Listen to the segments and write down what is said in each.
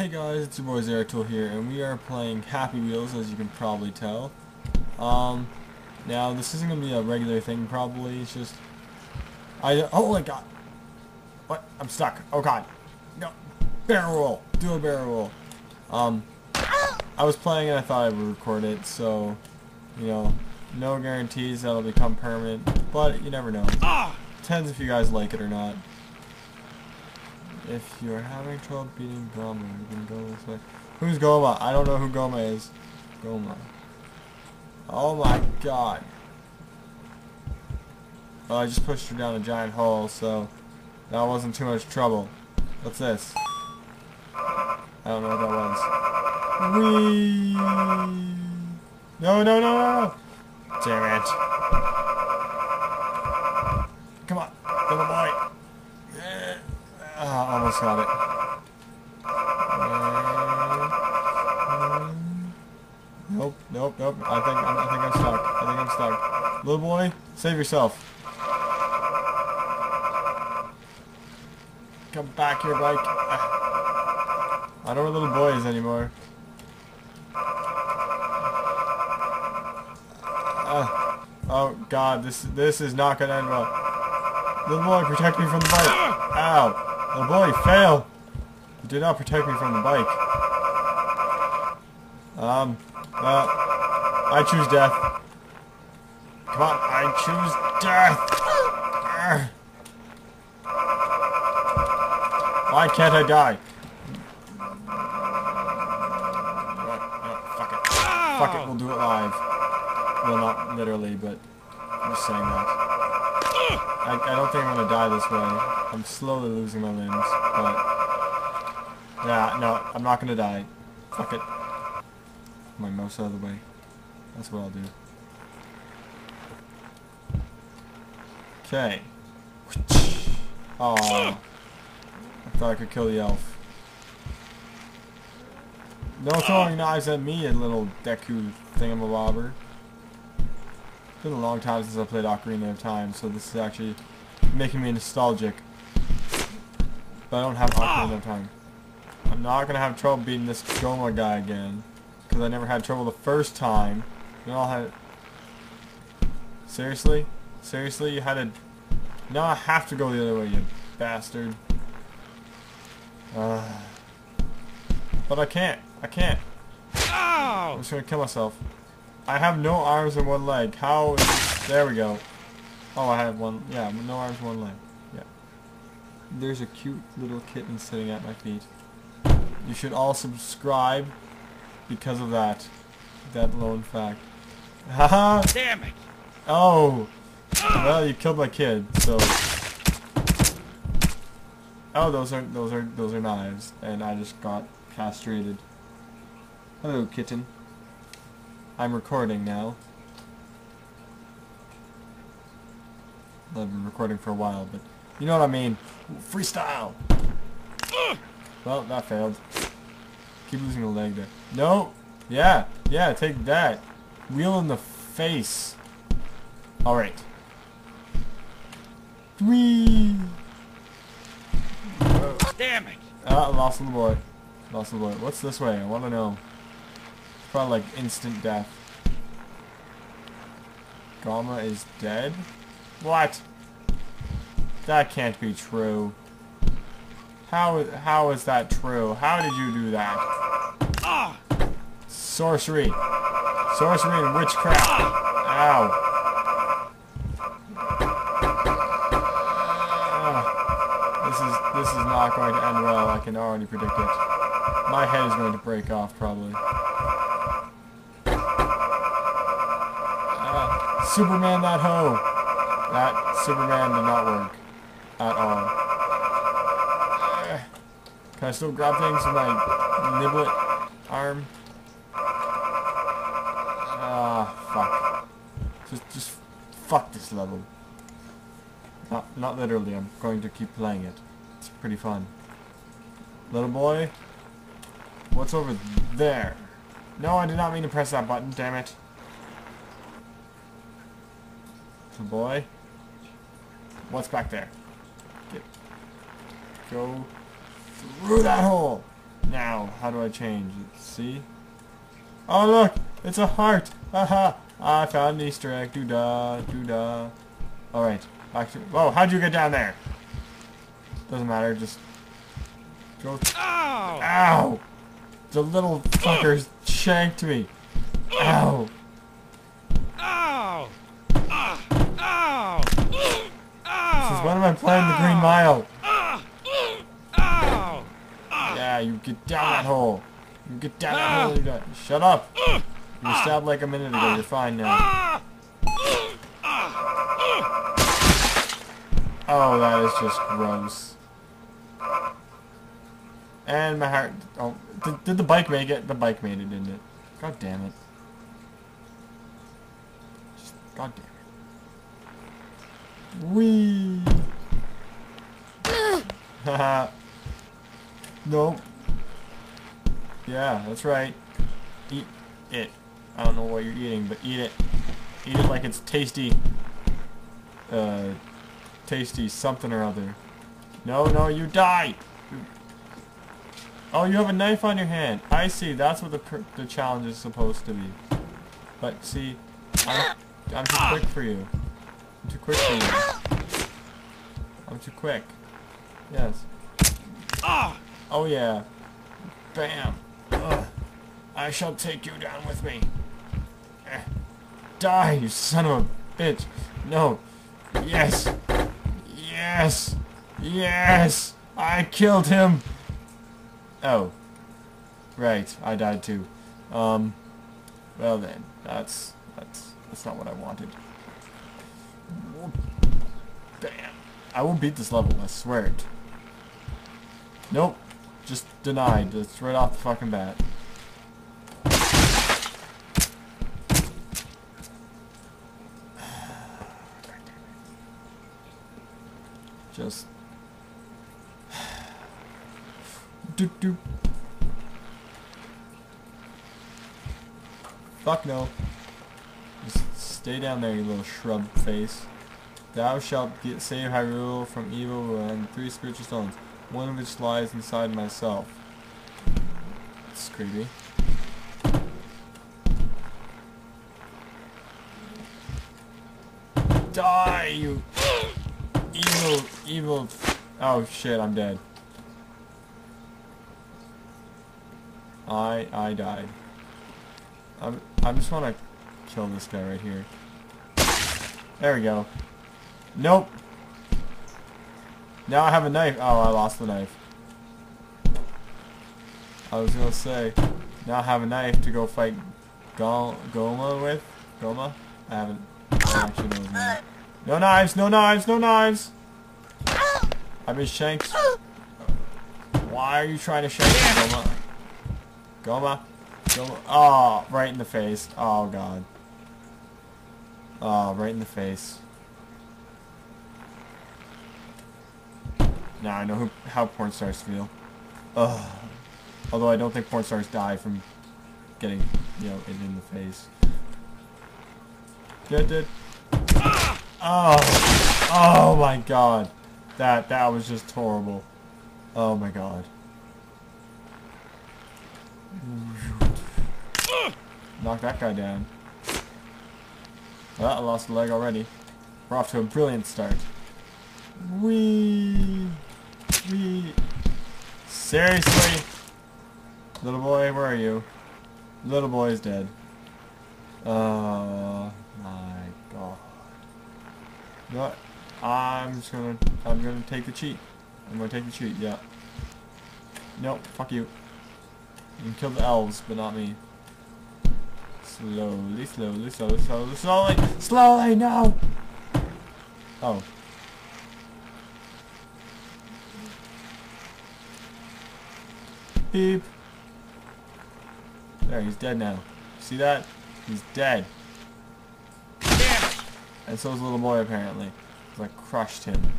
Hey guys, it's your boy Zeratul here, and we are playing Happy Wheels, as you can probably tell. Um, now this isn't gonna be a regular thing, probably. It's just, I oh my god, what? I'm stuck. Oh god, no, barrel roll, do a barrel roll. Um, I was playing and I thought I would record it, so you know, no guarantees that'll become permanent, but you never know. Depends if you guys like it or not. If you're having trouble beating Gohma, you can go this way. Who's Gohma? I don't know who Gohma is. Gohma. Oh my god. Well, I just pushed her down a giant hole, so that wasn't too much trouble. What's this? I don't know what that was. Whee! No, no, no, no, no! Damn it. It. Nope, nope, nope. I think I'm, I think I'm stuck. I think I'm stuck. Little boy, save yourself. Come back here, bike. I don't know where little boy is anymore. Ah. oh God, this this is not gonna end well. Little boy, protect me from the bike. Ow. Little boy, fail. You did not protect me from the bike. Um, well, I choose death. Come on, I choose death. Why can't I die? Fuck it. Fuck it, we'll do it live. Well, not literally, but I'm just saying that. I, I don't think I'm gonna die this way. I'm slowly losing my limbs, but... Yeah, no, I'm not gonna die. Fuck it. My mouse out of the way. That's what I'll do. Okay. Oh, I thought I could kill the elf. No throwing knives at me, little Deku thingamabobber. It's been a long time since I played Ocarina of Time, so this is actually making me nostalgic. But I don't have Ocarina of Time. I'm not gonna have trouble beating this Gohma guy again. Because I never had trouble the first time. You all had... Seriously? Seriously? You had to... Now I have to go the other way, you bastard. Uh, but I can't. I can't. I'm just gonna kill myself. I have no arms and one leg. How is... There we go. Oh, I have one... Yeah, no arms one leg. Yeah. There's a cute little kitten sitting at my feet. You should all subscribe because of that. That lone fact. Haha! Damn it! Oh! Well, you killed my kid, so... Oh, those are those are those are knives, and I just got castrated. Hello, kitten. I'm recording now. I've been recording for a while, but you know what I mean. Freestyle. Well, that failed. Keep losing a leg there. No. Yeah. Yeah. Take that. Wheel in the face. All right. Whee. Damn it! Ah, lost the boy. Lost the boy. What's this way? I want to know. Probably like instant death. Gama is dead? What? That can't be true. How how is that true? How did you do that? Ah! Sorcery. Sorcery and witchcraft. Ow. Ah. This is this is not going to end well, I can already predict it. My head is going to break off probably. Superman that hoe. That Superman did not work. At all. Can I still grab things with my niblet arm? Ah, fuck. Just, just fuck this level. Not, not literally. I'm going to keep playing it. It's pretty fun. Little boy, what's over there? No, I did not mean to press that button. Damn it. Boy, what's back there? Get, go through that hole. Now, how do I change it? See? Oh look! It's a heart! Haha! I found an Easter egg. Doo-da, doo-da. Alright, back to... Whoa, how'd you get down there? Doesn't matter, just... Go... Ow! Ow! The little fuckers shanked me. Ow! Ow! Since Ow! when am I playing the Green Mile? Ah! Yeah, you get down that hole. You get down that hole. You got... Shut up! You were stabbed like a minute ago. You're fine now. Oh, that is just gross. And my heart... Oh, did, did the bike make it? The bike made it, didn't it? God damn it. God damn. Haha. nope. Yeah, that's right. Eat it. I don't know what you're eating, but eat it. Eat it like it's tasty. Uh, tasty something or other. No, no, you die! Oh, you have a knife on your hand. I see. That's what the the challenge is supposed to be. But see, I'm, I'm too quick for you. I'm too quick for you. I'm too quick. Yes. Ah! Oh yeah. Bam. Ugh. I shall take you down with me. Eh. Die, you son of a bitch. No. Yes. Yes. Yes. I killed him. Oh. Right. I died too. Um. Well then. That's that's that's not what I wanted. I will beat this level. I swear it. Nope. Just denied. It's right off the fucking bat. Just. Doop doop. Fuck no. Just stay down there, you little shrub face. Thou shalt get save Hyrule from evil and three spiritual stones, one of which lies inside myself. It's creepy. Die, you evil, evil. Oh shit, I'm dead. I I died. I'm, I just want to kill this guy right here. There we go. Nope. Now I have a knife. Oh, I lost the knife. I was gonna say, now I have a knife to go fight Go Gohma with. Gohma? I haven't. Actually know his name. No knives! No knives! No knives! I've been shanked. Why are you trying to shank me, Gohma? Gohma? Gohma? Oh, right in the face. Oh, God. Oh, right in the face. Now I know who, how porn stars feel. Ugh. Although I don't think porn stars die from getting, you know, it in the face. Get it? Oh, oh my god. That, that was just horrible. Oh my god. Knock that guy down. Well, I lost a leg already. We're off to a brilliant start. Wee, Seriously? Little boy, where are you? Little boy is dead. Oh my god. What? I'm just gonna, I'm gonna take the cheat. I'm gonna take the cheat, yeah. Nope, fuck you. You can kill the elves, but not me. Slowly, slowly, slowly, slowly, slowly, slowly, no! Oh. Beep. There, he's dead now. See that? He's dead. And so is the little boy, apparently. 'Cause I crushed him.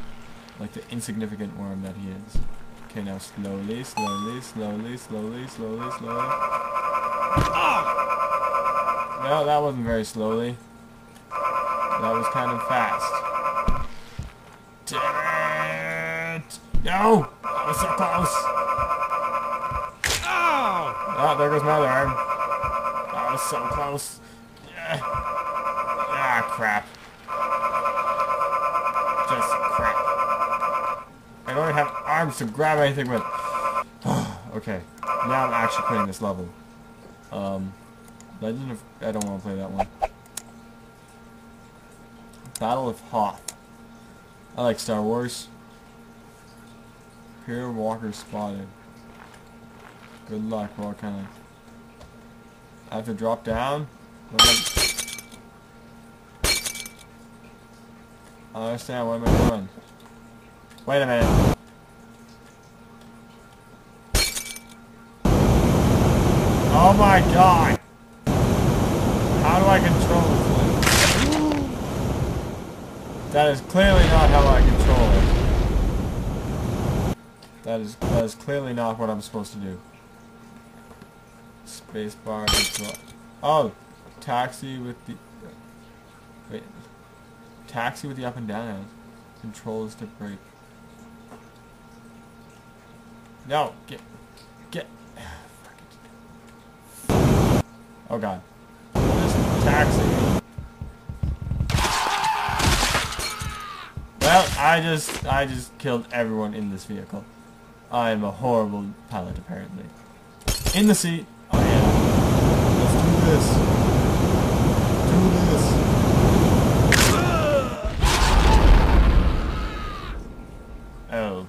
Like the insignificant worm that he is. Okay, now slowly, slowly, slowly, slowly, slowly, slowly. No, that wasn't very slowly. That was kind of fast. Damn it! No! That was so close! Ah, there goes my other arm. That was so close. Yeah. Ah, crap. Just crap. I don't even have arms to grab anything with. okay, now I'm actually playing this level. Um, Legend of... I don't want to play that one. Battle of Hoth. I like Star Wars. Pure Walker spotted. Good luck, what kind of... I have to drop down? I don't understand, what am I doing? Wait a minute. Oh my god! How do I control this thing? That is clearly not how I control it. That is that is clearly not what I'm supposed to do. Spacebar control. Oh, taxi with the wait. Taxi with the up and down. Controls to brake. No, get get Oh god. This taxi. Well, I just I just killed everyone in this vehicle. I am a horrible pilot apparently. In the seat. Oh yeah. Let's do this. Do this. Oh.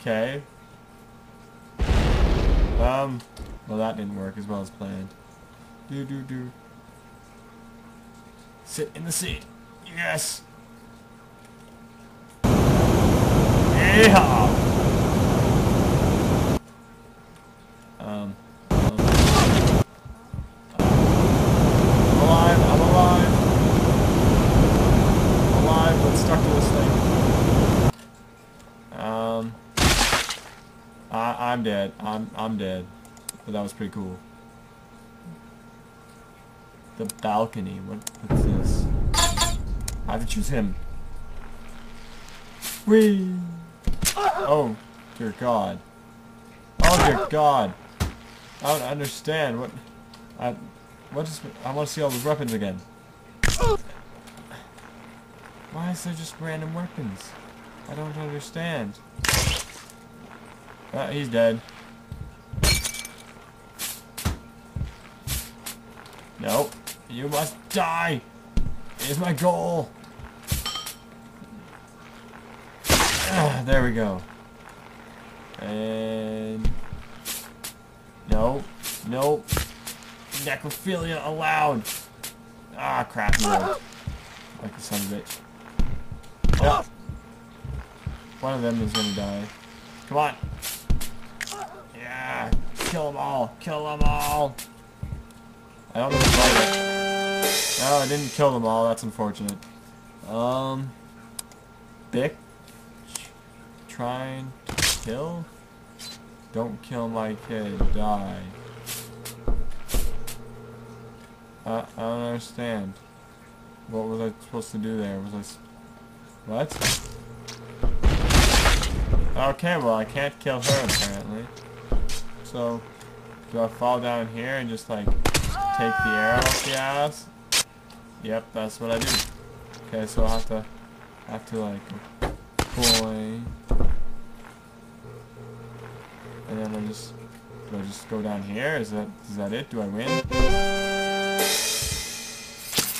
Okay. Um, well that didn't work as well as planned. Do do do. Sit in the seat. Yes. Yeah. Um. um, I'm alive. I'm alive. I'm alive. Let's stuck to this thing. Um. I I'm dead. I'm dead. But that was pretty cool. The balcony. What, what's this? I have to choose him. Whee! Oh, dear God. Oh, dear God. I don't understand. What... I... What is... I want to see all the weapons again. Why is there just random weapons? I don't understand. Uh, he's dead. Nope. You must die! Is my goal! Ah, there we go. And... Nope. Nope. Necrophilia allowed! Ah, crap. Like a son of a bitch. Yep. One of them is gonna die. Come on! Yeah! Kill them all! Kill them all! I don't know if I... Oh, I didn't kill them all. That's unfortunate. Um... Bick? Trying to kill? Don't kill my kid. Die. I, I don't understand. What was I supposed to do there? Was I... What? Okay, well I can't kill her apparently. So, do I fall down here and just like take the arrow off the ass? Yep, that's what I do. Okay, so I have to, have to like, boy, and then I just, do I just go down here? Is that, is that it? Do I win?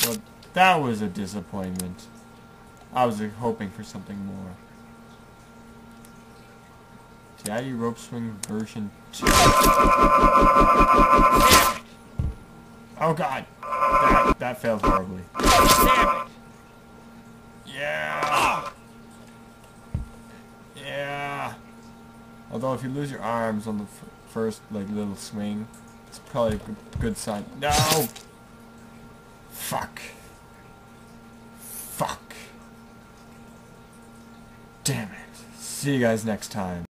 Well, that was a disappointment. I was hoping for something more. Daddy Rope Swing version 2. Oh god! That, that failed horribly. Damn it! Yeah! Yeah! Although if you lose your arms on the first like little swing, it's probably a good sign. No! Fuck. Fuck. Damn it. See you guys next time.